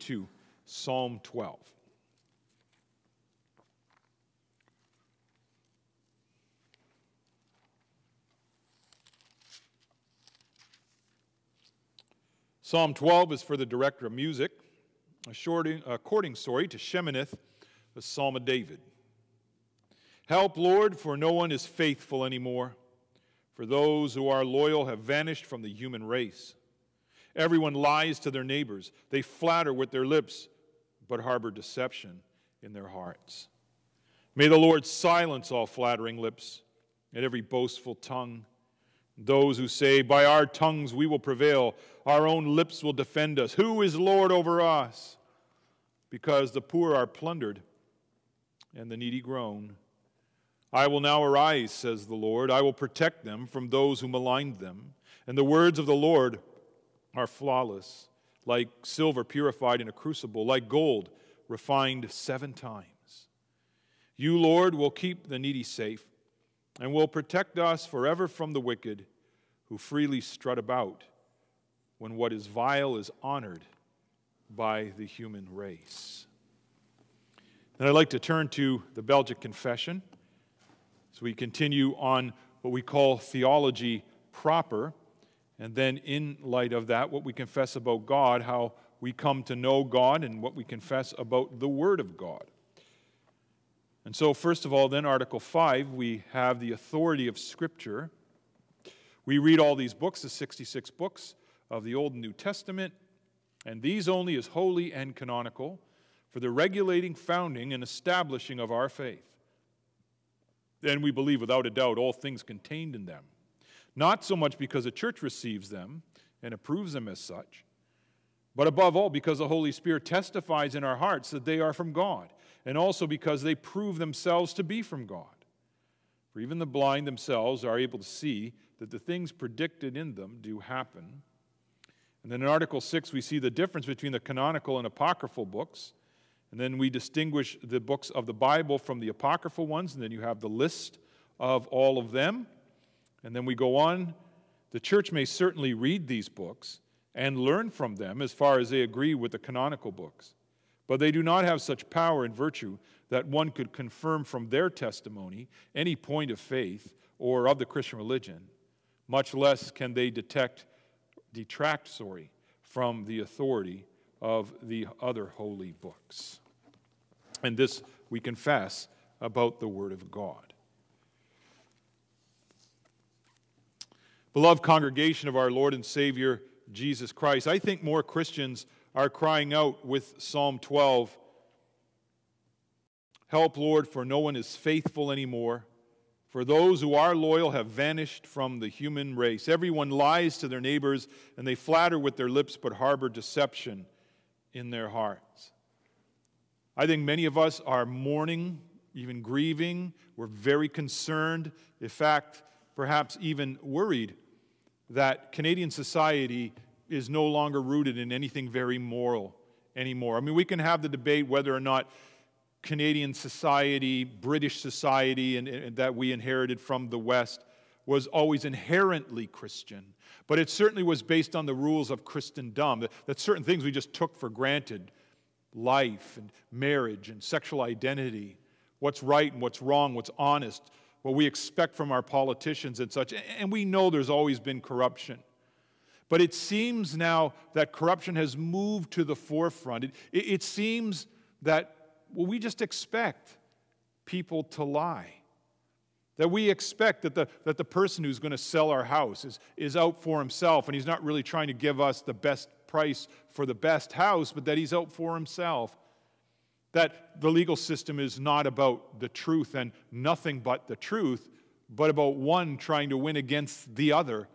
to Psalm 12. Psalm 12 is for the director of music, a shorting, according sorry, to Sheminith, the Psalm of David. Help, Lord, for no one is faithful anymore. For those who are loyal have vanished from the human race. Everyone lies to their neighbors. They flatter with their lips, but harbor deception in their hearts. May the Lord silence all flattering lips and every boastful tongue. Those who say, By our tongues we will prevail, our own lips will defend us. Who is Lord over us? Because the poor are plundered and the needy groan. I will now arise, says the Lord. I will protect them from those who maligned them. And the words of the Lord are flawless, like silver purified in a crucible, like gold refined seven times. You, Lord, will keep the needy safe and will protect us forever from the wicked who freely strut about when what is vile is honored by the human race. And I'd like to turn to the Belgic Confession as we continue on what we call theology proper, and then in light of that, what we confess about God, how we come to know God, and what we confess about the Word of God. And so, first of all, then, Article 5, we have the authority of Scripture. We read all these books, the 66 books of the Old and New Testament, and these only as holy and canonical for the regulating, founding, and establishing of our faith. Then we believe without a doubt all things contained in them, not so much because the church receives them and approves them as such, but above all because the Holy Spirit testifies in our hearts that they are from God and also because they prove themselves to be from God. For even the blind themselves are able to see that the things predicted in them do happen. And then in Article 6, we see the difference between the canonical and apocryphal books. And then we distinguish the books of the Bible from the apocryphal ones, and then you have the list of all of them. And then we go on. The church may certainly read these books and learn from them as far as they agree with the canonical books. But they do not have such power and virtue that one could confirm from their testimony any point of faith or of the Christian religion, much less can they detect, detract, sorry, from the authority of the other holy books. And this we confess about the Word of God. Beloved congregation of our Lord and Savior Jesus Christ, I think more Christians are crying out with Psalm 12 Help, Lord, for no one is faithful anymore. For those who are loyal have vanished from the human race. Everyone lies to their neighbors, and they flatter with their lips but harbor deception in their hearts. I think many of us are mourning, even grieving. We're very concerned, in fact, perhaps even worried that Canadian society is no longer rooted in anything very moral anymore. I mean, we can have the debate whether or not Canadian society, British society, and, and, that we inherited from the West was always inherently Christian. But it certainly was based on the rules of Christendom, that, that certain things we just took for granted life and marriage and sexual identity, what's right and what's wrong, what's honest, what we expect from our politicians and such. And we know there's always been corruption. But it seems now that corruption has moved to the forefront. It, it, seems that, well, we just expect people to lie. That we expect that the, that the person who's going to sell our house is, is out for himself and he's not really trying to give us the best price for the best house, but that he's out for himself. That the legal system is not about the truth and nothing but the truth, but about one trying to win against the other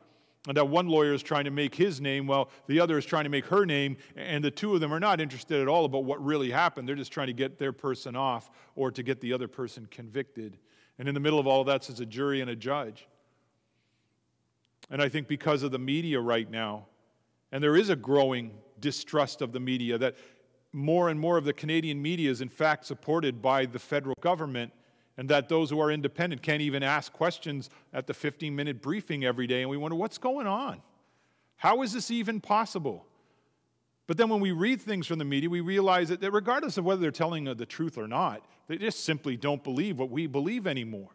and that one lawyer is trying to make his name while the other is trying to make her name, and the two of them are not interested at all about what really happened. They're just trying to get their person off or to get the other person convicted. And in the middle of all of that sits a jury and a judge. And I think because of the media right now, and there is a growing distrust of the media, that more and more of the Canadian media is in fact supported by the federal government and that those who are independent can't even ask questions at the 15 minute briefing every day. And we wonder, what's going on? How is this even possible? But then when we read things from the media, we realize that regardless of whether they're telling the truth or not, they just simply don't believe what we believe anymore.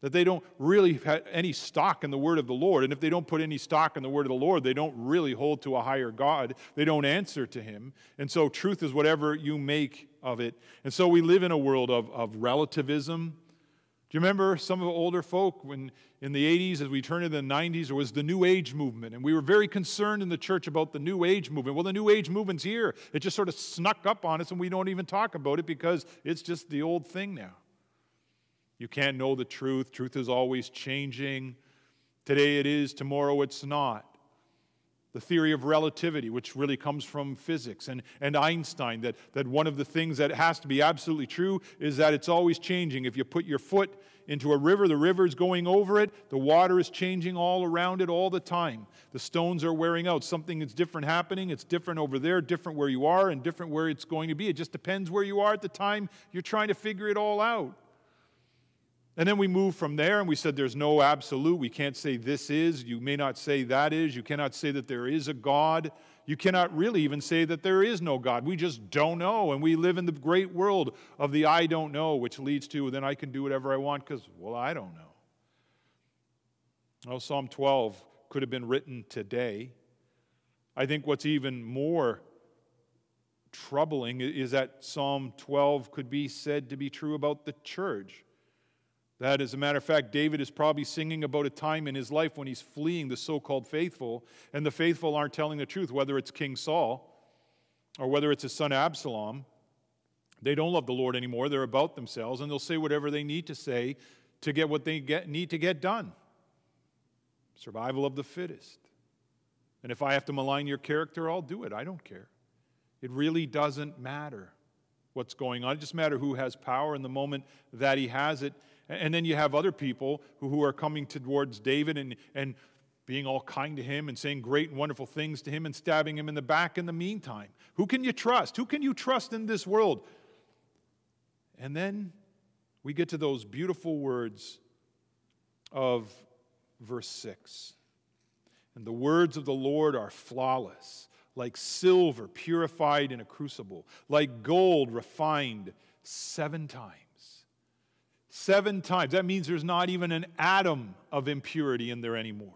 That they don't really have any stock in the word of the Lord. And if they don't put any stock in the word of the Lord, they don't really hold to a higher God. They don't answer to him. And so truth is whatever you make of it. And so we live in a world of, of relativism. Do you remember some of the older folk when in the 80s, as we turned into the 90s, there was the New Age movement, and we were very concerned in the church about the New Age movement. Well, the New Age movement's here. It just sort of snuck up on us, and we don't even talk about it because it's just the old thing now. You can't know the truth. Truth is always changing. Today it is, tomorrow it's not. The theory of relativity, which really comes from physics, and, and Einstein, that, that one of the things that has to be absolutely true is that it's always changing. If you put your foot into a river, the river is going over it, the water is changing all around it all the time. The stones are wearing out. Something is different happening. It's different over there, different where you are, and different where it's going to be. It just depends where you are at the time you're trying to figure it all out. And then we move from there and we said there's no absolute. We can't say this is. You may not say that is. You cannot say that there is a God. You cannot really even say that there is no God. We just don't know. And we live in the great world of the I don't know, which leads to then I can do whatever I want because, well, I don't know. Oh, Psalm 12 could have been written today. I think what's even more troubling is that Psalm 12 could be said to be true about the church. That, as a matter of fact, David is probably singing about a time in his life when he's fleeing the so called faithful, and the faithful aren't telling the truth, whether it's King Saul or whether it's his son Absalom. They don't love the Lord anymore. They're about themselves, and they'll say whatever they need to say to get what they get, need to get done. Survival of the fittest. And if I have to malign your character, I'll do it. I don't care. It really doesn't matter what's going on. It just matters who has power in the moment that he has it. And then you have other people who, are coming towards David and, and being all kind to him and saying great and wonderful things to him and stabbing him in the back in the meantime. Who can you trust? Who can you trust in this world? And then we get to those beautiful words of verse 6. And the words of the Lord are flawless, like silver purified in a crucible, like gold refined seven times. Seven times. That means there's not even an atom of impurity in there anymore.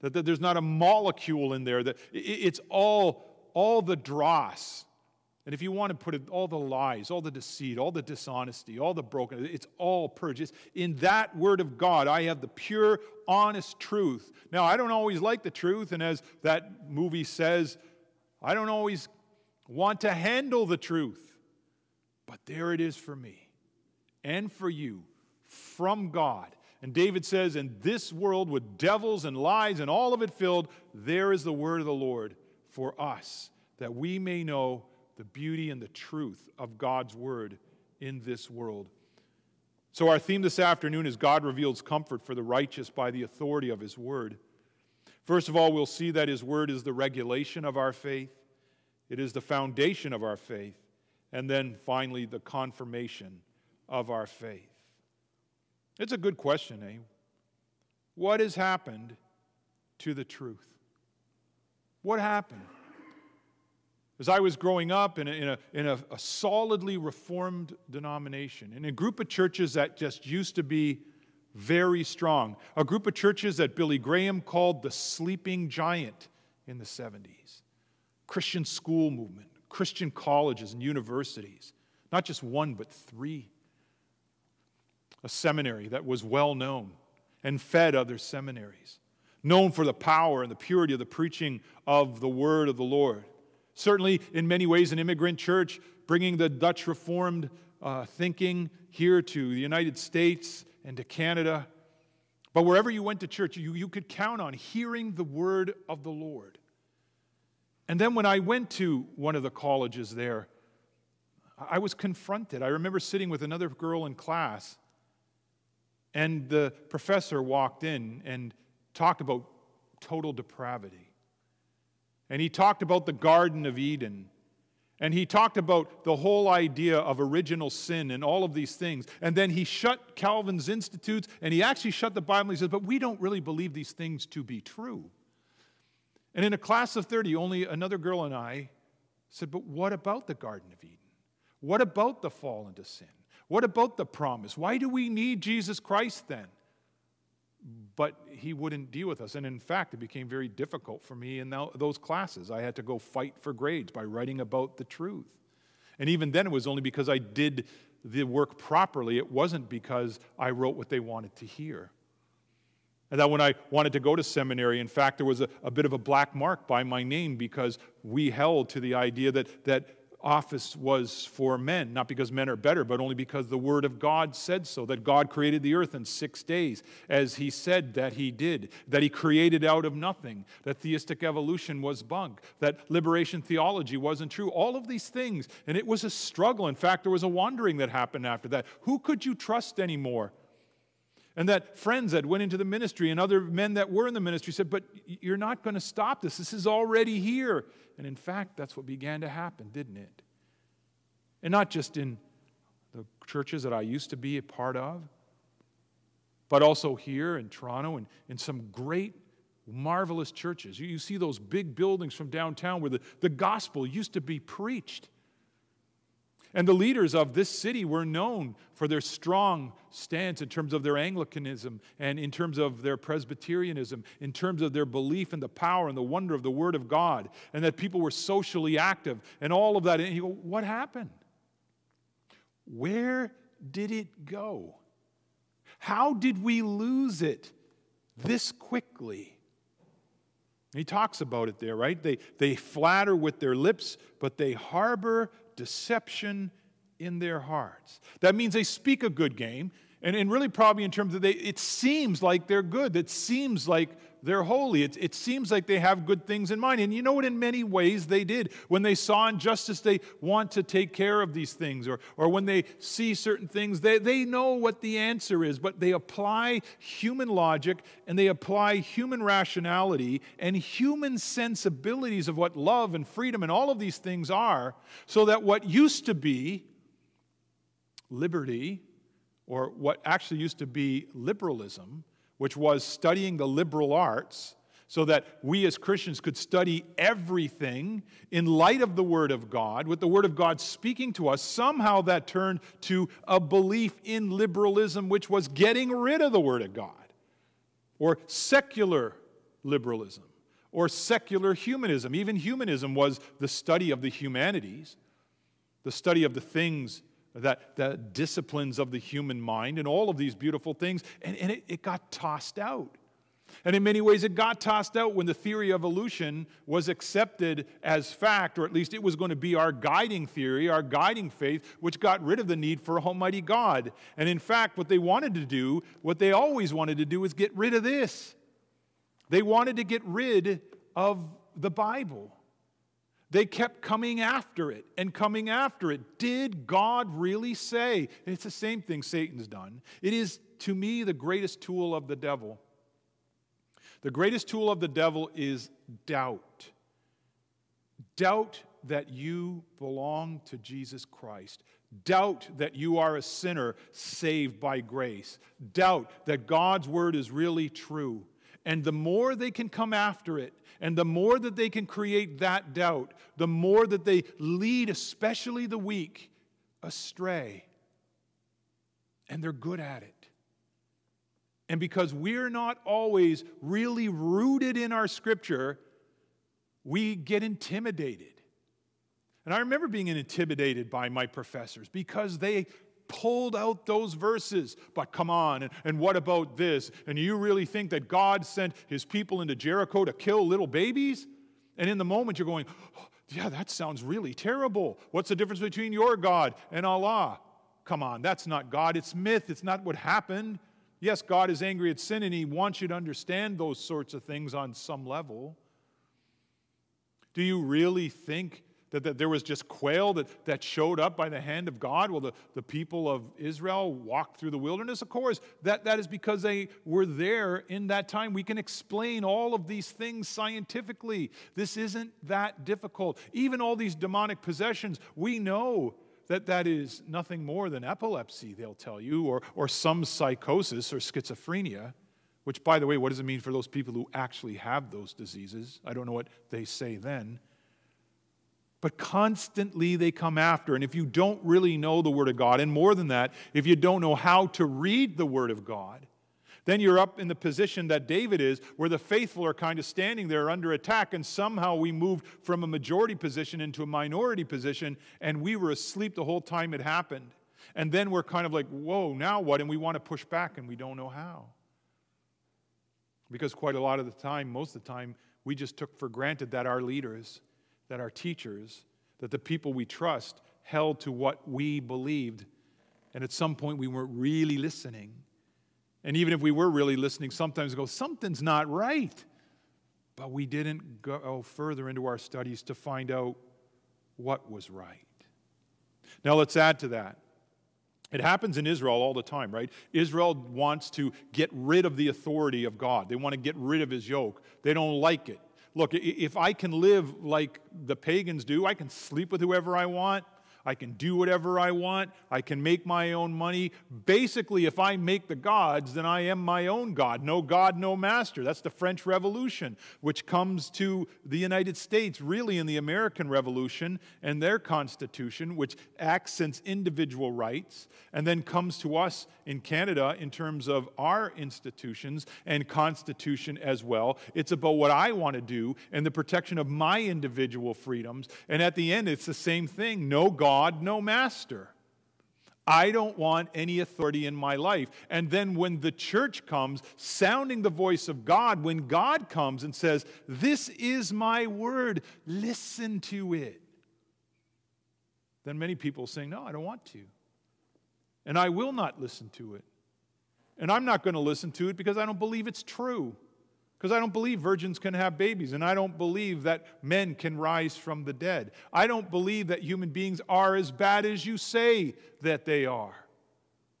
That, that there's not a molecule in there. That it, it's all, all the dross. And if you want to put it, all the lies, all the deceit, all the dishonesty, all the broken, it's all purged. It's in that word of God, I have the pure, honest truth. Now, I don't always like the truth, and as that movie says, I don't always want to handle the truth. But there it is for me and for you from God. And David says, In this world with devils and lies and all of it filled, there is the word of the Lord for us, that we may know the beauty and the truth of God's word in this world. So, our theme this afternoon is God reveals comfort for the righteous by the authority of his word. First of all, we'll see that his word is the regulation of our faith, it is the foundation of our faith, and then finally, the confirmation of our faith. It's a good question, eh? What has happened to the truth? What happened? As I was growing up in, a, in, a, in a, a, solidly reformed denomination, in a group of churches that just used to be very strong, a group of churches that Billy Graham called the sleeping giant in the 70s, Christian school movement, Christian colleges and universities, not just one, but three a seminary that was well known and fed other seminaries, known for the power and the purity of the preaching of the word of the Lord. Certainly, in many ways, an immigrant church bringing the Dutch Reformed uh, thinking here to the United States and to Canada. But wherever you went to church, you, you could count on hearing the word of the Lord. And then when I went to one of the colleges there, I was confronted. I remember sitting with another girl in class, and the professor walked in and talked about total depravity. And he talked about the Garden of Eden. And he talked about the whole idea of original sin and all of these things. And then he shut Calvin's institutes and he actually shut the Bible. He says, But we don't really believe these things to be true. And in a class of 30, only another girl and I said, But what about the Garden of Eden? What about the fall into sin? What about the promise? Why do we need Jesus Christ then? But he wouldn't deal with us. And in fact, it became very difficult for me in those classes. I had to go fight for grades by writing about the truth. And even then, it was only because I did the work properly. It wasn't because I wrote what they wanted to hear. And that when I wanted to go to seminary, in fact, there was a, a bit of a black mark by my name because we held to the idea that, that office was for men, not because men are better, but only because the Word of God said so, that God created the earth in six days, as He said that He did, that He created out of nothing, that theistic evolution was bunk, that liberation theology wasn't true, all of these things. And it was a struggle. In fact, there was a wandering that happened after that. Who could you trust anymore? And that friends that went into the ministry and other men that were in the ministry said, But you're not going to stop this. This is already here. And in fact, that's what began to happen, didn't it? And not just in the churches that I used to be a part of, but also here in Toronto and in some great, marvelous churches. You, see those big buildings from downtown where the, the gospel used to be preached. And the leaders of this city were known for their strong stance in terms of their Anglicanism and in terms of their Presbyterianism, in terms of their belief in the power and the wonder of the Word of God, and that people were socially active and all of that. And you go, what happened? Where did it go? How did we lose it this quickly? He talks about it there, right? They, they flatter with their lips, but they harbor deception in their hearts. That means they speak a good game, and, and really probably in terms of they, it seems like they're good. It seems like they're holy. It, it seems like they have good things in mind. And you know what? In many ways, they did. When they saw injustice, they want to take care of these things. Or, or when they see certain things, they, they know what the answer is, but they apply human logic and they apply human rationality and human sensibilities of what love and freedom and all of these things are, so that what used to be liberty, or what actually used to be liberalism, which was studying the liberal arts so that we as Christians could study everything in light of the Word of God, with the Word of God speaking to us, somehow that turned to a belief in liberalism, which was getting rid of the Word of God, or secular liberalism, or secular humanism. Even humanism was the study of the humanities, the study of the things that the disciplines of the human mind and all of these beautiful things, and, and it, it got tossed out. And in many ways, it got tossed out when the theory of evolution was accepted as fact, or at least it was going to be our guiding theory, our guiding faith, which got rid of the need for a Almighty God. And in fact, what they wanted to do, what they always wanted to do, was get rid of this. They wanted to get rid of the Bible. They kept coming after it and coming after it. Did God really say? It's the same thing Satan's done. It is, to me, the greatest tool of the devil. The greatest tool of the devil is doubt. Doubt that you belong to Jesus Christ. Doubt that you are a sinner saved by grace. Doubt that God's word is really true. And the more they can come after it, and the more that they can create that doubt, the more that they lead, especially the weak, astray. And they're good at it. And because we're not always really rooted in our scripture, we get intimidated. And I remember being intimidated by my professors because they pulled out those verses. But come on, and, and what about this? And you really think that God sent his people into Jericho to kill little babies? And in the moment, you're going, oh, yeah, that sounds really terrible. What's the difference between your God and Allah? Come on, that's not God. It's myth. It's not what happened. Yes, God is angry at sin and he wants you to understand those sorts of things on some level. Do you really think that, that there was just quail that, that showed up by the hand of God while the, the people of Israel walked through the wilderness? Of course, that, that is because they were there in that time. We can explain all of these things scientifically. This isn't that difficult. Even all these demonic possessions, we know that that is nothing more than epilepsy, they'll tell you, or, or some psychosis or schizophrenia. Which, by the way, what does it mean for those people who actually have those diseases? I don't know what they say then. But constantly they come after. And if you don't really know the Word of God, and more than that, if you don't know how to read the Word of God, then you're up in the position that David is, where the faithful are kind of standing there under attack, and somehow we moved from a majority position into a minority position, and we were asleep the whole time it happened. And then we're kind of like, whoa, now what? And we want to push back, and we don't know how. Because quite a lot of the time, most of the time, we just took for granted that our leaders, that our teachers, that the people we trust held to what we believed. And at some point, we weren't really listening. And even if we were really listening, sometimes we go, something's not right. But we didn't go further into our studies to find out what was right. Now, let's add to that. It happens in Israel all the time, right? Israel wants to get rid of the authority of God. They want to get rid of his yoke. They don't like it. Look, if I can live like the pagans do, I can sleep with whoever I want, I can do whatever I want. I can make my own money. Basically, if I make the gods, then I am my own God. No God, no master. That's the French Revolution, which comes to the United States really in the American Revolution and their Constitution, which accents individual rights, and then comes to us in Canada in terms of our institutions and Constitution as well. It's about what I want to do and the protection of my individual freedoms. And at the end, it's the same thing no God God, no master. I don't want any authority in my life. And then when the church comes, sounding the voice of God, when God comes and says, This is my word, listen to it, then many people say, No, I don't want to. And I will not listen to it. And I'm not going to listen to it because I don't believe it's true. Because I don't believe virgins can have babies, and I don't believe that men can rise from the dead. I don't believe that human beings are as bad as you say that they are.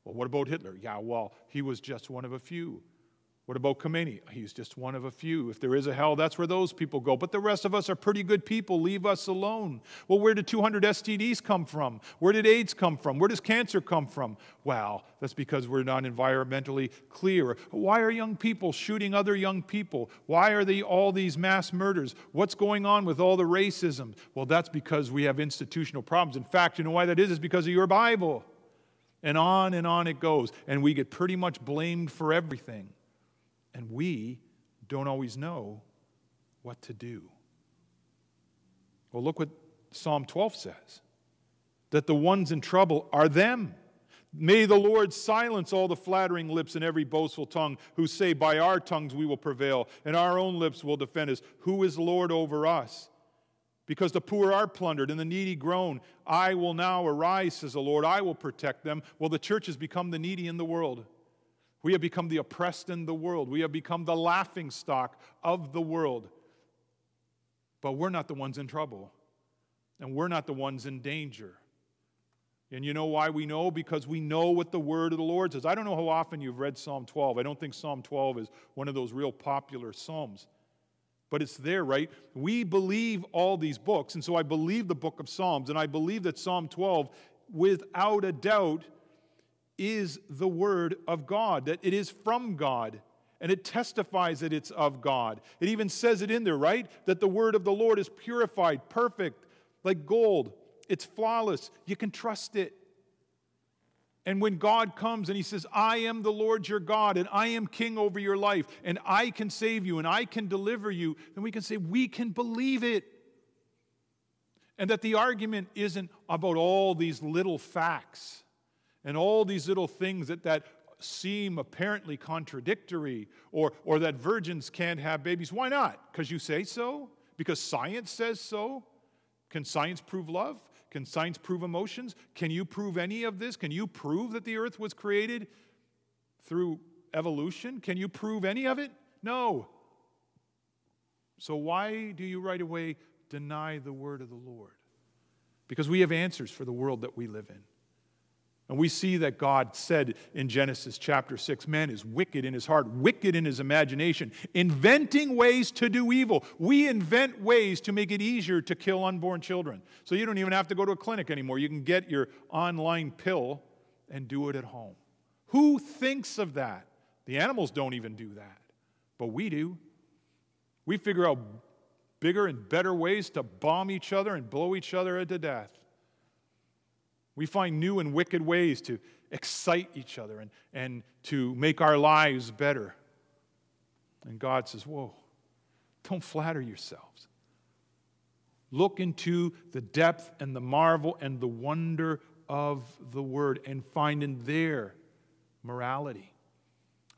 Well, what about Hitler? Yeah, well, he was just one of a few. What about Khomeini? He's just one of a few. If there is a hell, that's where those people go. But the rest of us are pretty good people. Leave us alone. Well, where did 200 STDs come from? Where did AIDS come from? Where does cancer come from? Well, that's because we're not environmentally clear. Why are young people shooting other young people? Why are they all these mass murders? What's going on with all the racism? Well, that's because we have institutional problems. In fact, you know why that is? It's because of your Bible. And on and on it goes. And we get pretty much blamed for everything. And we don't always know what to do. Well, look what Psalm 12 says that the ones in trouble are them. May the Lord silence all the flattering lips and every boastful tongue who say, By our tongues we will prevail, and our own lips will defend us. Who is Lord over us? Because the poor are plundered and the needy groan. I will now arise, says the Lord. I will protect them. Well, the church has become the needy in the world. We have become the oppressed in the world. We have become the laughing stock of the world. But we're not the ones in trouble. And we're not the ones in danger. And you know why we know? Because we know what the word of the Lord says. I don't know how often you've read Psalm 12. I don't think Psalm 12 is one of those real popular Psalms. But it's there, right? We believe all these books. And so I believe the book of Psalms. And I believe that Psalm 12, without a doubt, is the Word of God, that it is from God, and it testifies that it's of God. It even says it in there, right? That the Word of the Lord is purified, perfect, like gold. It's flawless. You can trust it. And when God comes and He says, I am the Lord your God, and I am king over your life, and I can save you, and I can deliver you, then we can say, we can believe it. And that the argument isn't about all these little facts and all these little things that, that seem apparently contradictory or, or that virgins can't have babies. Why not? Because you say so? Because science says so? Can science prove love? Can science prove emotions? Can you prove any of this? Can you prove that the earth was created through evolution? Can you prove any of it? No. So why do you right away deny the word of the Lord? Because we have answers for the world that we live in. And we see that God said in Genesis chapter 6 man is wicked in his heart, wicked in his imagination, inventing ways to do evil. We invent ways to make it easier to kill unborn children. So you don't even have to go to a clinic anymore. You can get your online pill and do it at home. Who thinks of that? The animals don't even do that, but we do. We figure out bigger and better ways to bomb each other and blow each other to death. We find new and wicked ways to excite each other and, and to make our lives better. And God says, Whoa, don't flatter yourselves. Look into the depth and the marvel and the wonder of the Word and find in there morality.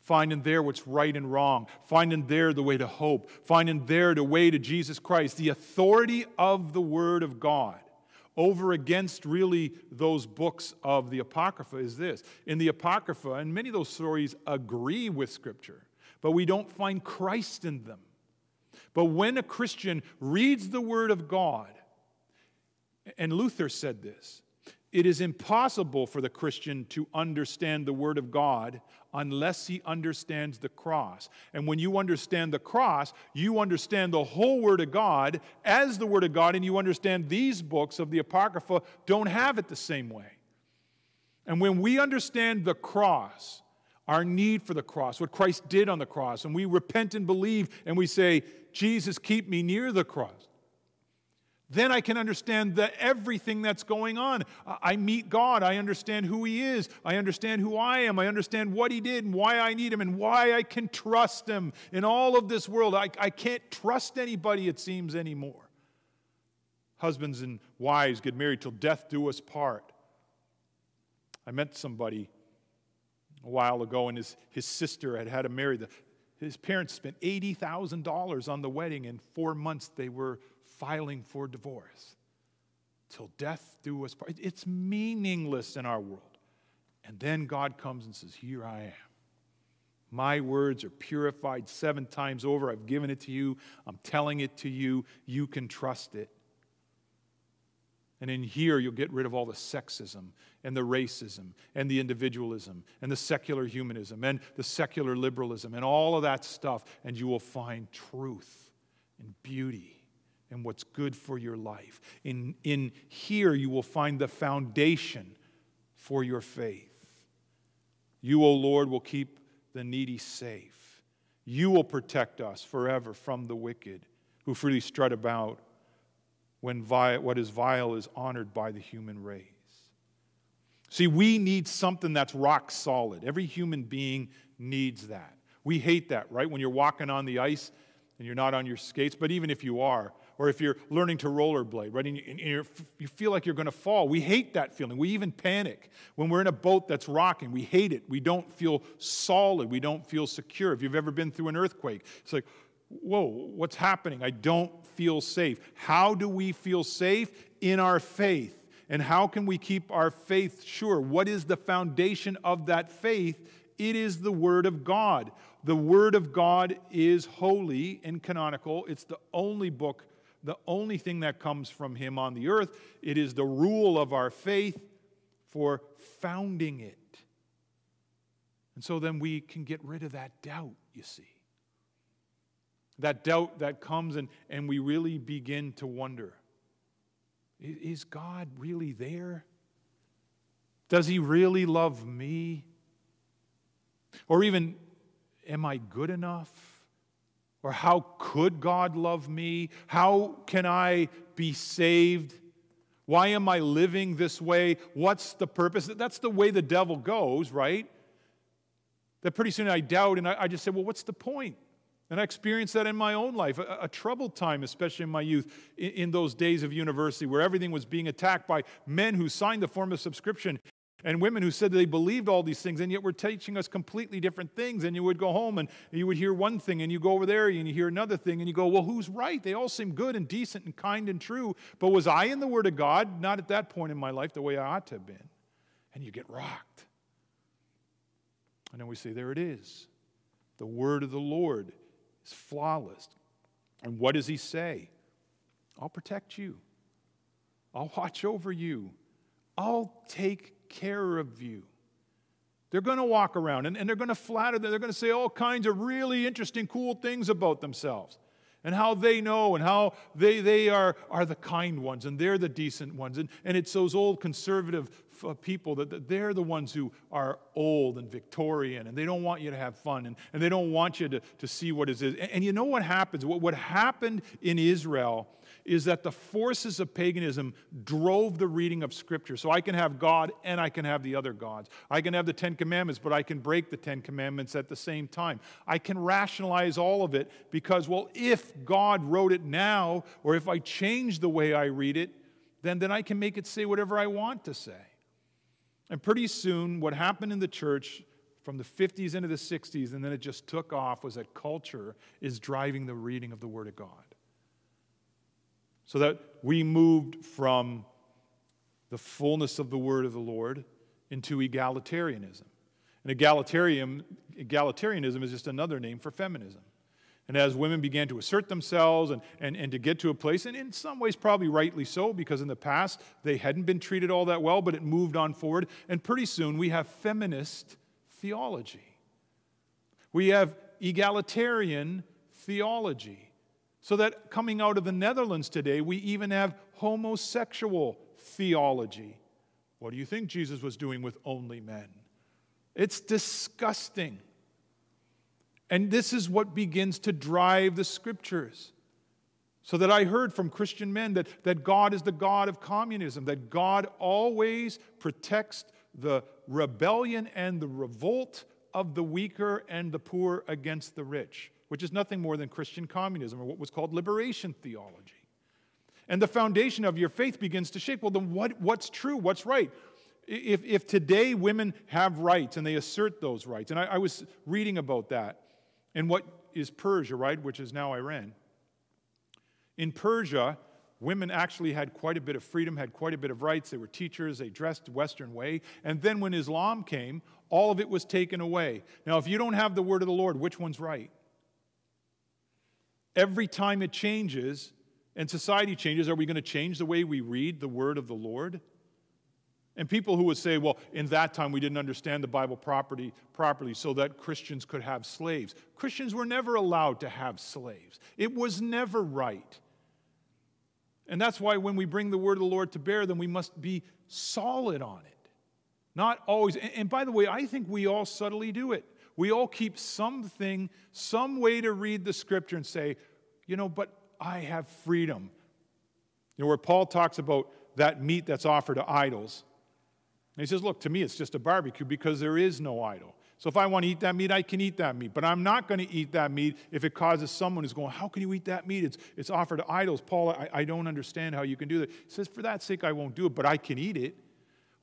Find in there what's right and wrong. Find in there the way to hope. Find in there the way to Jesus Christ. The authority of the Word of God over against really those books of the Apocrypha is this. In the Apocrypha, and many of those stories agree with Scripture, but we don't find Christ in them. But when a Christian reads the Word of God, and Luther said this, it is impossible for the Christian to understand the Word of God unless he understands the cross. And when you understand the cross, you understand the whole Word of God as the Word of God, and you understand these books of the Apocrypha don't have it the same way. And when we understand the cross, our need for the cross, what Christ did on the cross, and we repent and believe, and we say, Jesus, keep me near the cross then I can understand the, everything that's going on. I meet God. I understand who He is. I understand who I am. I understand what He did and why I need Him and why I can trust Him in all of this world. I, I can't trust anybody, it seems, anymore. Husbands and wives get married till death do us part. I met somebody a while ago, and his, his sister had had to marry. The, his parents spent $80,000 on the wedding. In four months, they were filing for divorce. Till death do us part. It's meaningless in our world. And then God comes and says, Here I am. My words are purified seven times over. I've given it to you. I'm telling it to you. You can trust it. And in here, you'll get rid of all the sexism and the racism and the individualism and the secular humanism and the secular liberalism and all of that stuff. And you will find truth and beauty and what's good for your life. In, in here, you will find the foundation for your faith. You, O Lord, will keep the needy safe. You will protect us forever from the wicked who freely strut about when vile, what is vile is honored by the human race. See, we need something that's rock solid. Every human being needs that. We hate that, right? When you're walking on the ice and you're not on your skates, but even if you are, or if you're learning to rollerblade, right? And you, you feel like you're going to fall. We hate that feeling. We even panic when we're in a boat that's rocking. We hate it. We don't feel solid. We don't feel secure. If you've ever been through an earthquake, it's like, whoa, what's happening? I don't feel safe. How do we feel safe? In our faith. And how can we keep our faith sure? What is the foundation of that faith? It is the Word of God. The Word of God is holy and canonical. It's the only book the only thing that comes from him on the earth. It is the rule of our faith for founding it. And so then we can get rid of that doubt, you see. That doubt that comes and, and we really begin to wonder is God really there? Does he really love me? Or even, am I good enough? Or how could God love me? How can I be saved? Why am I living this way? What's the purpose? That's the way the devil goes, right? That pretty soon I doubt and I, just say, well, what's the point? And I experienced that in my own life, a, a troubled time, especially in my youth, in, in, those days of university where everything was being attacked by men who signed the form of subscription and women who said they believed all these things and yet were teaching us completely different things. And you would go home and you would hear one thing and you go over there and you hear another thing and you go, well, who's right? They all seem good and decent and kind and true. But was I in the Word of God? Not at that point in my life the way I ought to have been. And you get rocked. And then we say, there it is. The Word of the Lord is flawless. And what does He say? I'll protect you, I'll watch over you, I'll take care of you. They're going to walk around and, and they're going to flatter them. They're going to say all kinds of really interesting, cool things about themselves. and how they know and how they, they are, are the kind ones and they're the decent ones. And, and it's those old conservative uh, people that, that they're the ones who are old and Victorian and they don't want you to have fun and, and they don't want you to, to see what it is. And, and you know what happens? What, what happened in Israel is that the forces of paganism drove the reading of Scripture. So I can have God and I can have the other gods. I can have the Ten Commandments, but I can break the Ten Commandments at the same time. I can rationalize all of it because, well, if God wrote it now, or if I change the way I read it, then, then I can make it say whatever I want to say. And pretty soon, what happened in the church from the 50s into the 60s, and then it just took off, was that culture is driving the reading of the Word of God. So that we moved from the fullness of the Word of the Lord into egalitarianism. And egalitarian, egalitarianism is just another name for feminism. And as women began to assert themselves and, and, and to get to a place, and in some ways probably rightly so, because in the past they hadn't been treated all that well, but it moved on forward. And pretty soon we have feminist theology. We have egalitarian theology. So that coming out of the Netherlands today, we even have homosexual theology. What do you think Jesus was doing with only men? It's disgusting. And this is what begins to drive the scriptures. So that I heard from Christian men that, that God is the God of communism, that God always protects the rebellion and the revolt of the weaker and the poor against the rich, which is nothing more than Christian communism or what was called liberation theology. And the foundation of your faith begins to shake. Well, then what, what's true? What's right? If, if today women have rights and they assert those rights, and I, I was reading about that, in what is Persia, right, which is now Iran. In Persia, women actually had quite a bit of freedom, had quite a bit of rights. They were teachers, they dressed Western way. And then when Islam came, all of it was taken away. Now, if you don't have the word of the Lord, which one's right? Every time it changes and society changes, are we going to change the way we read the word of the Lord? And people who would say, well, in that time we didn't understand the Bible property, properly so that Christians could have slaves. Christians were never allowed to have slaves, it was never right. And that's why when we bring the word of the Lord to bear, then we must be solid on it. Not always. And by the way, I think we all subtly do it. We all keep something, some way to read the scripture and say, you know, but I have freedom. You know, where Paul talks about that meat that's offered to idols. And he says, Look, to me, it's just a barbecue because there is no idol. So if I want to eat that meat, I can eat that meat. But I'm not going to eat that meat if it causes someone who's going, How can you eat that meat? It's, it's offered to idols. Paul, I, I don't understand how you can do that. He says, For that sake, I won't do it, but I can eat it.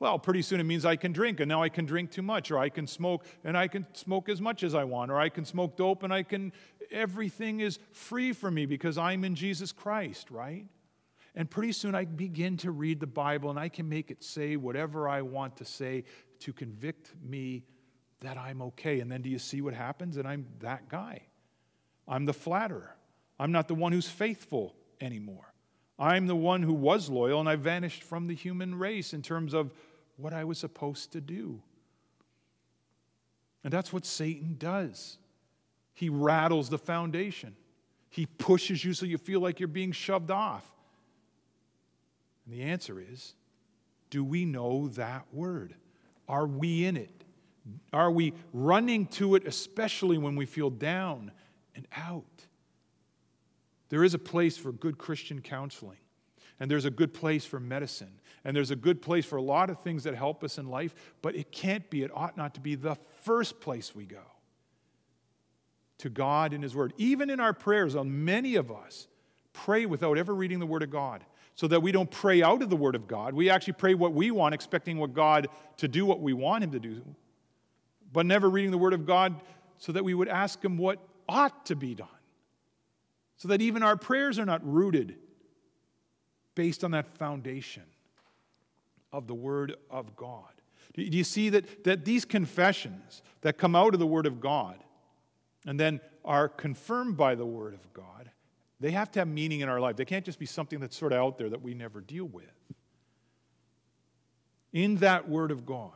Well, pretty soon it means I can drink, and now I can drink too much, or I can smoke, and I can smoke as much as I want, or I can smoke dope, and I can, everything is free for me because I'm in Jesus Christ, right? And pretty soon I begin to read the Bible and I can make it say whatever I want to say to convict me that I'm okay. And then do you see what happens? And I'm that guy. I'm the flatterer. I'm not the one who's faithful anymore. I'm the one who was loyal and I vanished from the human race in terms of what I was supposed to do. And that's what Satan does. He rattles the foundation. He pushes you so you feel like you're being shoved off. And the answer is do we know that word? Are we in it? Are we running to it, especially when we feel down and out? There is a place for good Christian counseling, and there's a good place for medicine, and there's a good place for a lot of things that help us in life, but it can't be, it ought not to be the first place we go to God and His Word. Even in our prayers, many of us pray without ever reading the Word of God so that we don't pray out of the Word of God. We actually pray what we want, expecting what God to do what we want Him to do, but never reading the Word of God so that we would ask Him what ought to be done. So that even our prayers are not rooted based on that foundation of the Word of God. Do you see that, that these confessions that come out of the Word of God and then are confirmed by the Word of God they have to have meaning in our life. They can't just be something that's sort of out there that we never deal with. In that Word of God,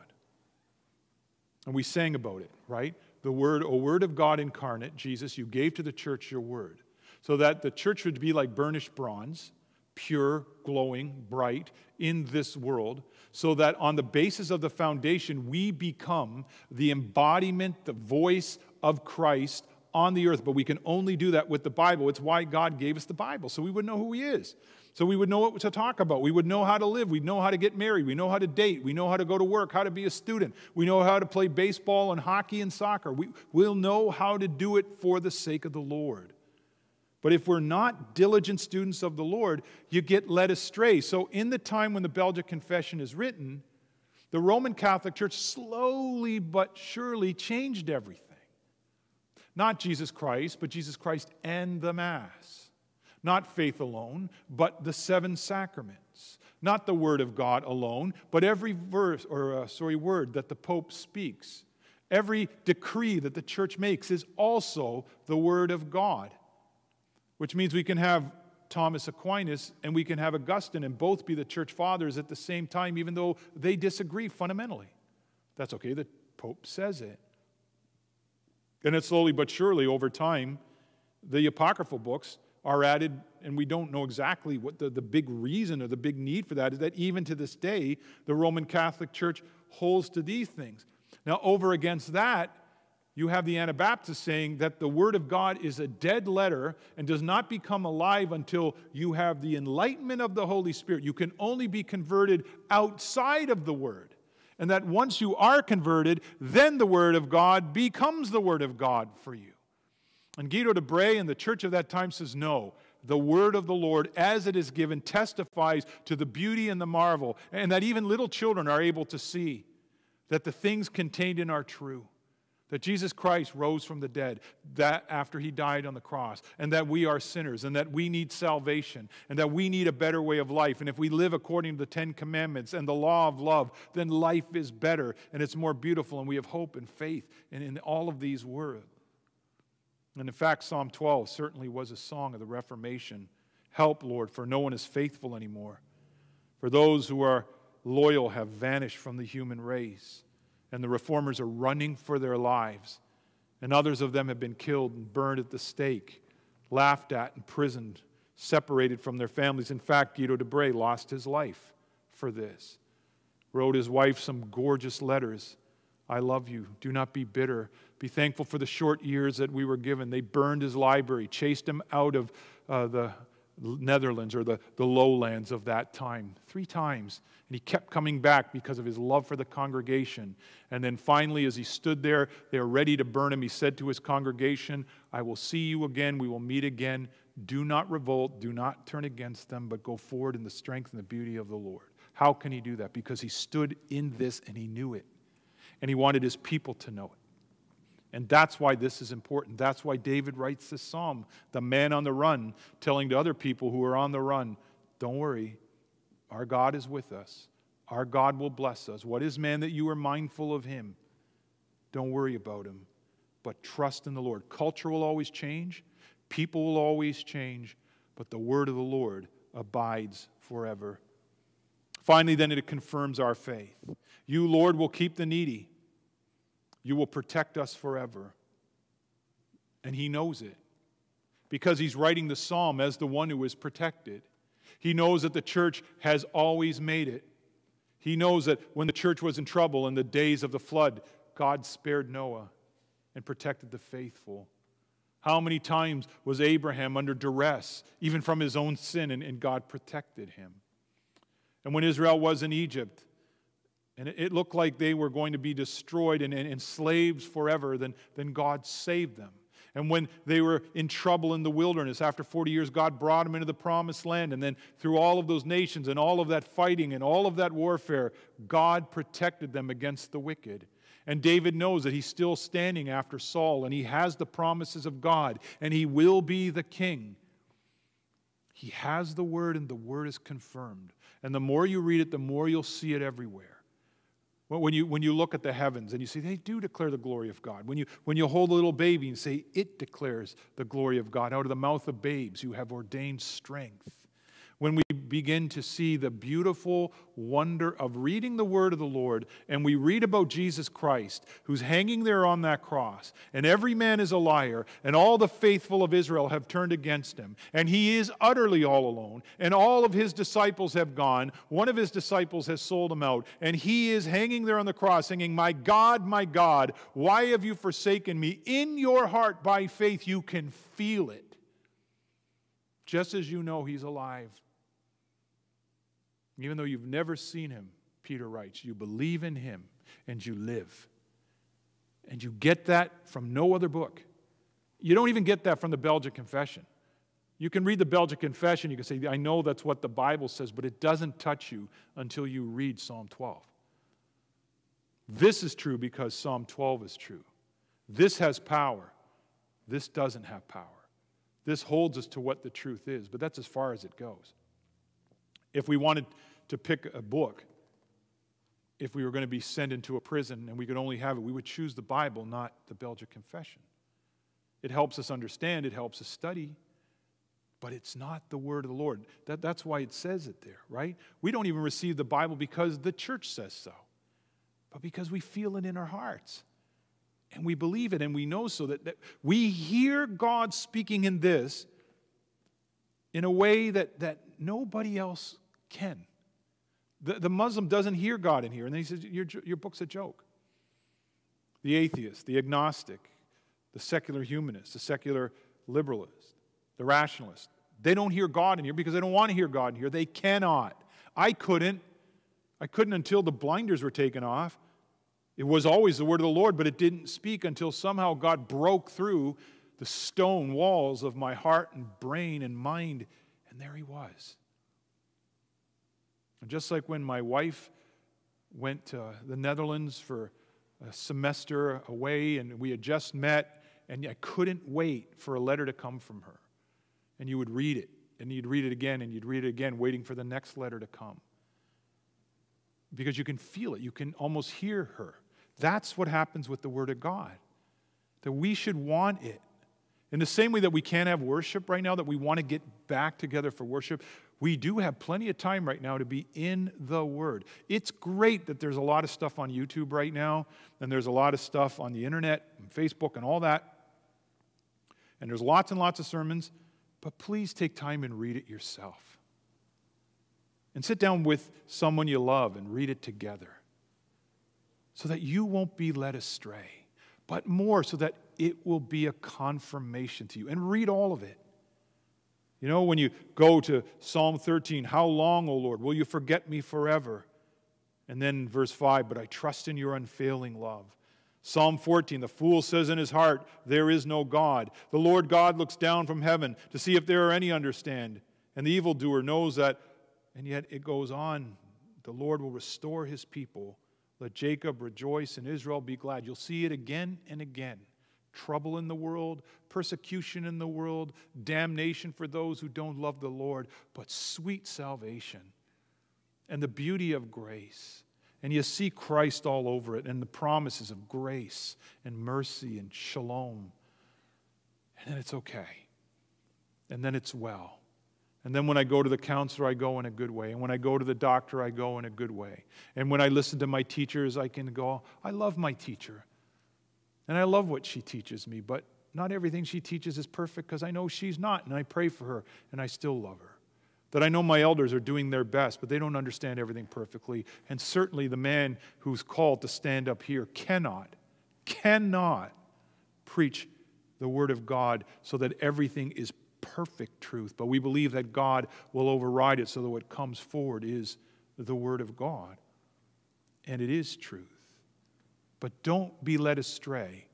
and we sang about it, right? The Word, a Word of God incarnate, Jesus, you gave to the church your Word. so that the church would be like burnished bronze, pure, glowing, bright in this world, so that on the basis of the foundation, we become the embodiment, the voice of Christ on the earth. But we can only do that with the Bible. It's why God gave us the Bible, so we would know who He is. So we would know what to talk about. We would know how to live. We'd know how to get married. We know how to date. We know how to go to work, how to be a student. We know how to play baseball and hockey and soccer. We, we'll know how to do it for the sake of the Lord. But if we're not diligent students of the Lord, you get led astray. So, in the time when the Belgic Confession is written, the Roman Catholic Church slowly but surely changed everything. Not Jesus Christ, but Jesus Christ and the Mass. Not faith alone, but the seven sacraments. Not the Word of God alone, but every verse, or uh, sorry, word that the Pope speaks. Every decree that the church makes is also the Word of God which means we can have Thomas Aquinas and we can have Augustine and both be the church fathers at the same time, even though they disagree fundamentally. That's okay, the Pope says it. And it's slowly but surely over time, the apocryphal books are added, and we don't know exactly what the, the big reason or the big need for that is that even to this day, the Roman Catholic Church holds to these things. Now, over against that, you have the Anabaptists saying that the Word of God is a dead letter and does not become alive until you have the enlightenment of the Holy Spirit. You can only be converted outside of the Word. And that once you are converted, then the Word of God becomes the Word of God for you. And Guido de Brès and the church of that time says, no, the word of the Lord, as it is given, testifies to the beauty and the marvel, and that even little children are able to see that the things contained in are true that Jesus Christ rose from the dead that after he died on the cross and that we are sinners and that we need salvation and that we need a better way of life. And if we live according to the 10 commandments and the law of love then life is better and it's more beautiful and we have hope and faith in, in all of these words. And in fact Psalm 12 certainly was a song of the Reformation. Help Lord for no one is faithful anymore. For those who are loyal have vanished from the human race and the reformers are running for their lives. And others of them have been killed and burned at the stake, laughed at, imprisoned, separated from their families. In fact, Guido de Brès lost his life for this. Wrote his wife some gorgeous letters. I love you. Do not be bitter. Be thankful for the short years that we were given. They burned his library, chased him out of uh, the Netherlands or the, the lowlands of that time. Three times. And he kept coming back because of his love for the congregation. And then finally, as he stood there, they were ready to burn him. He said to his congregation, I will see you again. We will meet again. Do not revolt. Do not turn against them, but go forward in the strength and the beauty of the Lord. How can he do that? Because he stood in this and he knew it. And he wanted his people to know it. And that's why this is important. That's why David writes this psalm, the man on the run, telling to other people who are on the run, don't worry, our God is with us. Our God will bless us. What is man that you are mindful of him? Don't worry about him, but trust in the Lord. Culture will always change, people will always change, but the word of the Lord abides forever. Finally, then, it confirms our faith. You, Lord, will keep the needy you will protect us forever. And he knows it because he's writing the psalm as the one who is protected. He knows that the church has always made it. He knows that when the church was in trouble in the days of the flood, God spared Noah and protected the faithful. How many times was Abraham under duress, even from his own sin, and, and God protected him? And when Israel was in Egypt, and it looked like they were going to be destroyed and, and enslaved forever, then, then God saved them. And when they were in trouble in the wilderness, after 40 years, God brought them into the promised land. And then through all of those nations and all of that fighting and all of that warfare, God protected them against the wicked. And David knows that he's still standing after Saul and he has the promises of God and he will be the king. He has the word and the word is confirmed. And the more you read it, the more you'll see it everywhere. When you, when you look at the heavens and you say, they do declare the glory of God. When you, when you hold a little baby and say, it declares the glory of God. Out of the mouth of babes, you have ordained strength. When we begin to see the beautiful wonder of reading the word of the Lord and we read about Jesus Christ, who's hanging there on that cross, and every man is a liar, and all the faithful of Israel have turned against him, and he is utterly all alone, and all of his disciples have gone. One of his disciples has sold him out, and he is hanging there on the cross, singing, My God, my God, why have you forsaken me? In your heart, by faith, you can feel it just as you know he's alive. Even though you've never seen him, Peter writes, you believe in him and you live. And you get that from no other book. You don't even get that from the Belgic Confession. You can read the Belgic Confession, you can say, I know that's what the Bible says, but it doesn't touch you until you read Psalm 12. This is true because Psalm 12 is true. This has power. This doesn't have power. This holds us to what the truth is, but that's as far as it goes. If we wanted to pick a book, if we were going to be sent into a prison and we could only have it, we would choose the Bible, not the Belgic Confession. It helps us understand, it helps us study, but it's not the word of the Lord. That, that's why it says it there, right? We don't even receive the Bible because the church says so, but because we feel it in our hearts. And we believe it and we know so that, that we hear God speaking in this in a way that, that nobody else can. The, the Muslim doesn't hear God in here, and then he says, your, your book's a joke. The atheist, the agnostic, the secular humanist, the secular liberalist, the rationalist, they don't hear God in here because they don't want to hear God in here. They cannot. I couldn't. I couldn't until the blinders were taken off. It was always the word of the Lord, but it didn't speak until somehow God broke through the stone walls of my heart and brain and mind, and there he was. And just like when my wife went to the Netherlands for a semester away and we had just met, and I couldn't wait for a letter to come from her. And you would read it, and you'd read it again, and you'd read it again, waiting for the next letter to come. Because you can feel it, you can almost hear her. That's what happens with the Word of God. That we should want it. In the same way that we can't have worship right now, that we want to get back together for worship, we do have plenty of time right now to be in the Word. It's great that there's a lot of stuff on YouTube right now, and there's a lot of stuff on the internet and Facebook and all that. And there's lots and lots of sermons, but please take time and read it yourself. And sit down with someone you love and read it together so that you won't be led astray, but more so that it will be a confirmation to you. And read all of it. You know, when you go to Psalm 13, how long, O Lord, will you forget me forever? And then verse 5, but I trust in your unfailing love. Psalm 14, the fool says in his heart, There is no God. The Lord God looks down from heaven to see if there are any understand. And the evildoer knows that, and yet it goes on. The Lord will restore his people let Jacob rejoice and Israel be glad. You'll see it again and again. Trouble in the world, persecution in the world, damnation for those who don't love the Lord, but sweet salvation and the beauty of grace. And you see Christ all over it and the promises of grace and mercy and shalom. And then it's okay. And then it's well. And then when I go to the counselor, I go in a good way. And when I go to the doctor, I go in a good way. And when I listen to my teachers, I can go, I love my teacher. And I love what she teaches me, but not everything she teaches is perfect because I know she's not. And I pray for her, and I still love her. That I know my elders are doing their best, but they don't understand everything perfectly. And certainly the man who's called to stand up here cannot, cannot preach the word of God so that everything is perfect truth, but we believe that God will override it so that what comes forward is the Word of God. And it is truth. But don't be led astray.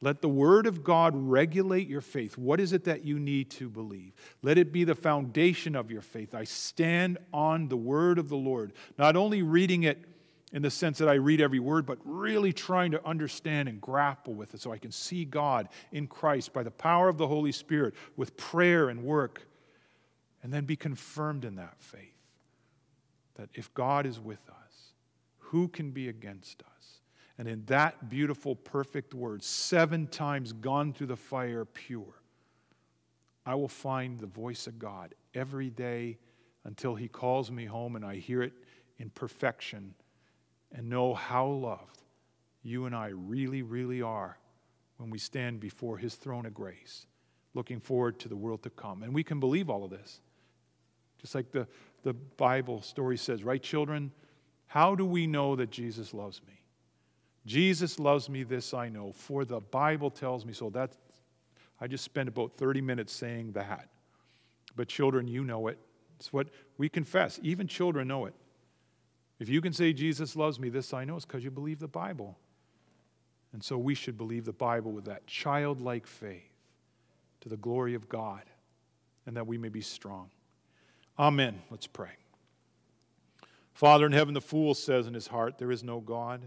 Let the Word of God regulate your faith. What is it that you need to believe? Let it be the foundation of your faith. I stand on the Word of the Lord, not only reading it in the sense that I read every word, but really trying to understand and grapple with it so I can see God in Christ by the power of the Holy Spirit with prayer and work, and then be confirmed in that faith. That if God is with us, who can be against us? And in that beautiful, perfect word, seven times gone through the fire pure, I will find the voice of God every day until He calls me home and I hear it in perfection and know how loved you and I really, really are when we stand before His throne of grace, looking forward to the world to come. And we can believe all of this. Just like the, the Bible story says, right, children? How do we know that Jesus loves me? Jesus loves me, this I know, for the Bible tells me so. That's, I just spent about 30 minutes saying that. But children, you know it. It's what we confess. Even children know it. If you can say, Jesus loves me, this I know, it's because you believe the Bible. And so we should believe the Bible with that childlike faith to the glory of God and that we may be strong. Amen. Let's pray. Father in heaven, the fool says in his heart, There is no God.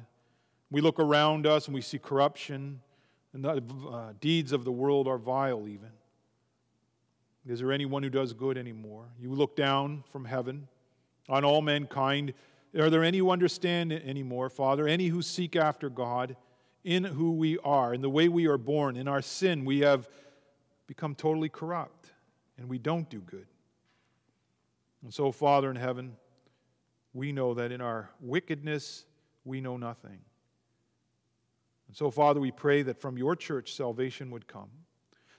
We look around us and we see corruption, and the uh, deeds of the world are vile, even. Is there anyone who does good anymore? You look down from heaven on all mankind. Are there any who understand anymore, Father? Any who seek after God in who we are, in the way we are born, in our sin? We have become totally corrupt, and we don't do good. And so, Father in heaven, we know that in our wickedness, we know nothing. And so, Father, we pray that from your church salvation would come,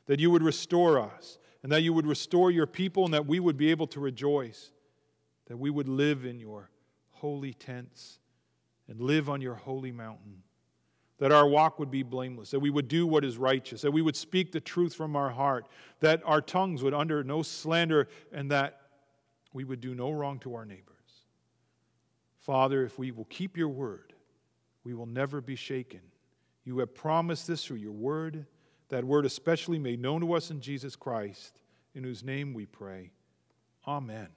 that you would restore us, and that you would restore your people, and that we would be able to rejoice, that we would live in your holy tents and live on your holy mountain, that our walk would be blameless, that we would do what is righteous, that we would speak the truth from our heart, that our tongues would under no slander, and that we would do no wrong to our neighbors. Father, if we will keep your word, we will never be shaken you have promised this through your word, that word especially made known to us in Jesus Christ, in whose name we pray. Amen.